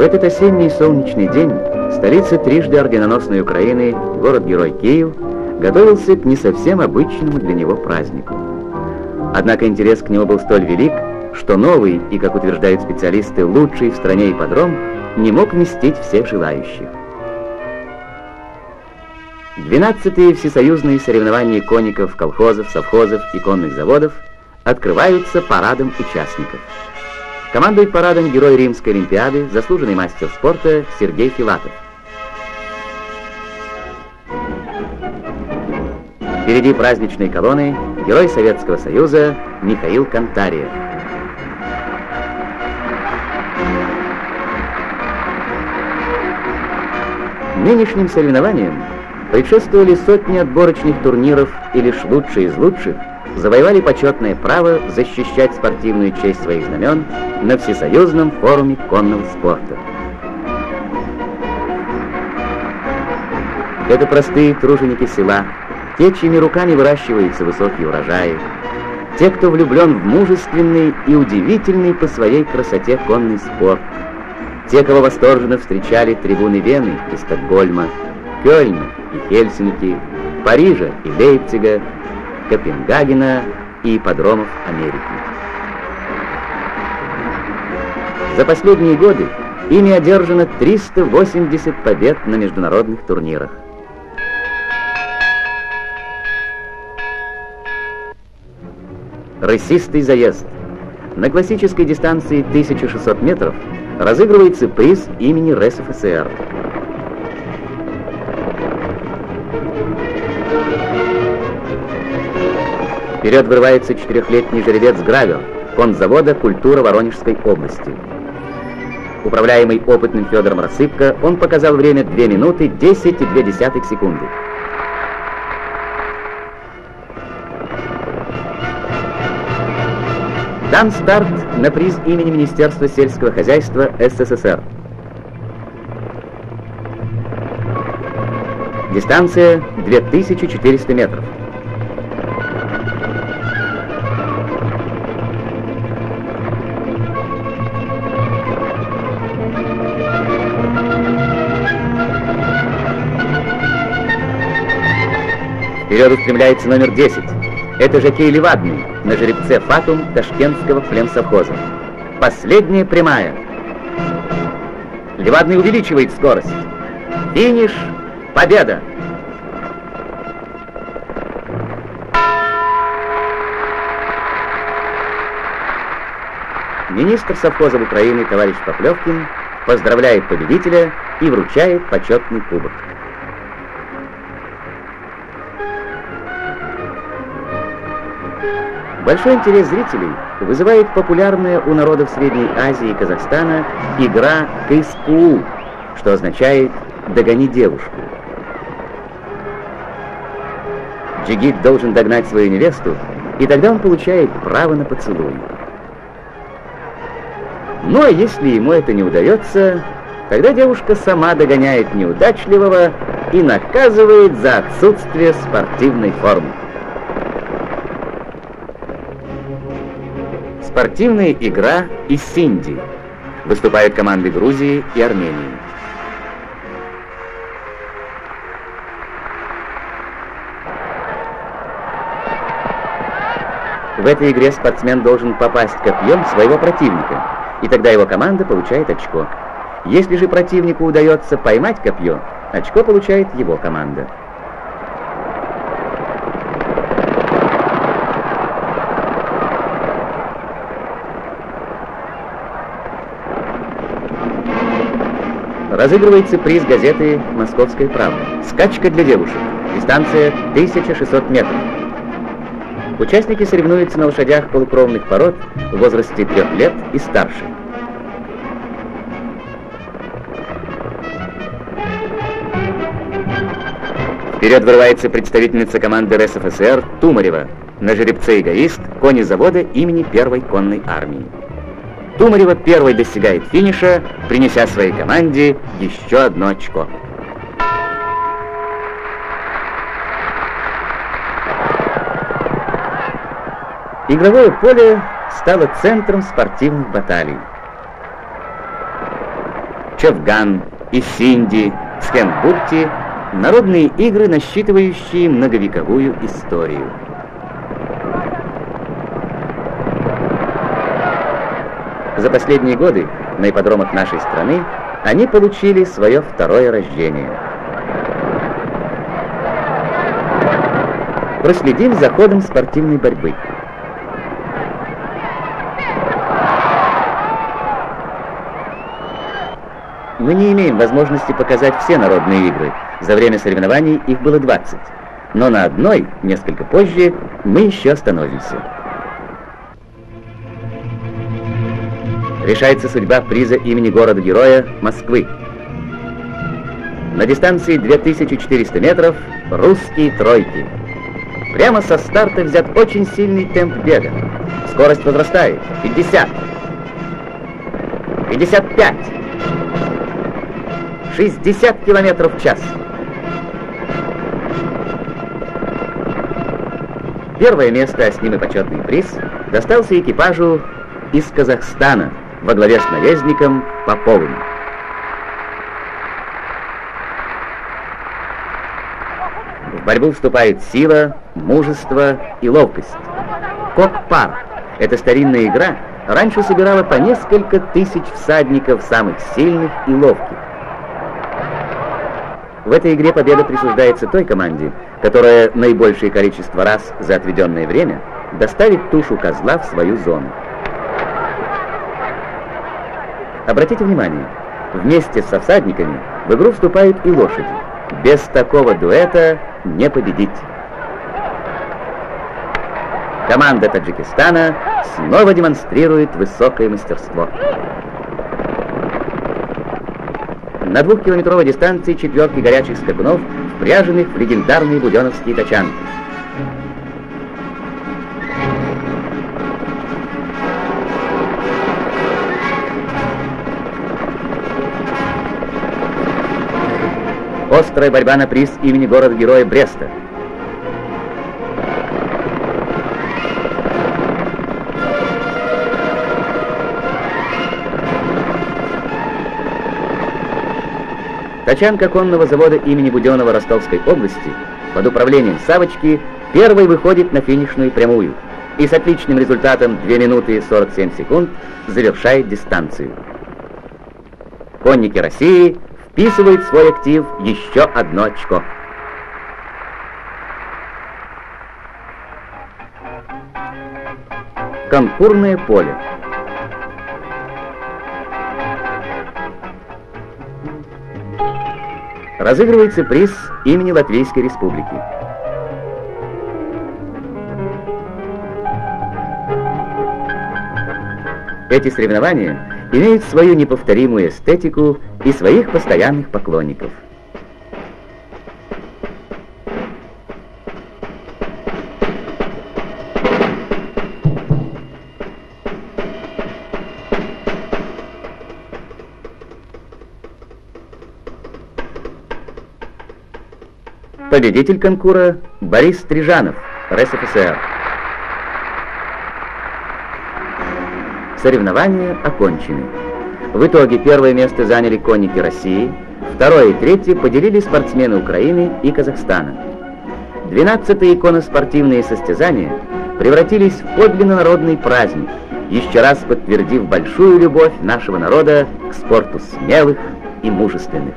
В этот осенний солнечный день столица трижды орденоносной Украины, город-герой Киев, готовился к не совсем обычному для него празднику. Однако интерес к нему был столь велик, что новый и, как утверждают специалисты, лучший в стране ипподром не мог вместить всех желающих. 12-е всесоюзные соревнования конников, колхозов, совхозов и конных заводов открываются парадом участников. Командует парадом герой Римской Олимпиады, заслуженный мастер спорта Сергей Филатов. Впереди праздничной колонны герой Советского Союза Михаил Кантария. Нынешним соревнованиям предшествовали сотни отборочных турниров, и лишь лучшие из лучших завоевали почетное право защищать спортивную честь своих знамен на Всесоюзном форуме конного спорта. Это простые труженики села, те, чьими руками выращиваются высокие урожаи, те, кто влюблен в мужественный и удивительный по своей красоте конный спорт, те, кого восторженно встречали трибуны Вены и Стокгольма, Кёльна и Хельсинки, Парижа и Лейпцига, Копенгагена и ипподромов Америки. За последние годы ими одержано 380 побед на международных турнирах. Рысистый заезд. На классической дистанции 1600 метров разыгрывается приз имени РСФСР. Вперед вырывается четырехлетний жеребец Гравер, конзавода «Культура Воронежской области». Управляемый опытным Федором Рассыпко, он показал время 2 минуты 10,2 секунды. Дан старт на приз имени Министерства сельского хозяйства СССР. Дистанция 2400 метров. Вперед устремляется номер 10. Это Жакей Левадный на жеребце Фатум Ташкентского племсовхоза. Последняя прямая. Левадный увеличивает скорость. Финиш. Победа. Министр совхоза Украины товарищ Поплевкин поздравляет победителя и вручает почетный кубок. Большой интерес зрителей вызывает популярная у народов Средней Азии и Казахстана игра КСКУ, что означает «догони девушку». Джигит должен догнать свою невесту, и тогда он получает право на поцелуй. Ну а если ему это не удается, тогда девушка сама догоняет неудачливого и наказывает за отсутствие спортивной формы. Спортивная игра из Синди. Выступают команды Грузии и Армении. В этой игре спортсмен должен попасть копьем своего противника, и тогда его команда получает очко. Если же противнику удается поймать копье, очко получает его команда. Разыгрывается приз газеты «Московская правда». Скачка для девушек. Дистанция 1600 метров. Участники соревнуются на лошадях полукровных пород в возрасте трех лет и старше. Вперед вырывается представительница команды РСФСР Тумарева. на жеребце-эгоист кони завода имени первой конной армии. Тумарева первой достигает финиша, принеся своей команде еще одно очко. Игровое поле стало центром спортивных баталий. Чевган, Исинди, Схенбурти — народные игры, насчитывающие многовековую историю. За последние годы на ипподромах нашей страны они получили свое второе рождение. Проследим за ходом спортивной борьбы. Мы не имеем возможности показать все народные игры. За время соревнований их было 20. Но на одной, несколько позже, мы еще остановимся. Решается судьба приза имени города-героя Москвы. На дистанции 2400 метров русские тройки. Прямо со старта взят очень сильный темп бега. Скорость возрастает. 50. 55. 60 километров в час. Первое место, а с ним и почетный приз, достался экипажу из Казахстана – во главе с наездником Поповым. В борьбу вступает сила, мужество и ловкость. Кок-пар – это старинная игра, раньше собирала по несколько тысяч всадников, самых сильных и ловких. В этой игре победа присуждается той команде, которая наибольшее количество раз за отведенное время доставит тушу козла в свою зону. Обратите внимание, вместе со всадниками в игру вступают и лошади. Без такого дуэта не победить. Команда Таджикистана снова демонстрирует высокое мастерство. На двухкилометровой дистанции четверки горячих скакунов, впряженных в легендарные буденовские тачанки. Острая борьба на приз имени города-героя Бреста. Тачанка конного завода имени Буденова Ростовской области под управлением Савочки первой выходит на финишную прямую и с отличным результатом 2 минуты 47 секунд завершает дистанцию. Конники России вписывает в свой актив еще одно очко. Конкурное поле. Разыгрывается приз имени Латвийской Республики. Эти соревнования имеют свою неповторимую эстетику и своих постоянных поклонников. Победитель конкура Борис Стрижанов, РСФСР. Соревнования окончены. В итоге первое место заняли конники России, второе и третье поделили спортсмены Украины и Казахстана. Двенадцатые иконоспортивные состязания превратились в подлинно народный праздник, еще раз подтвердив большую любовь нашего народа к спорту смелых и мужественных.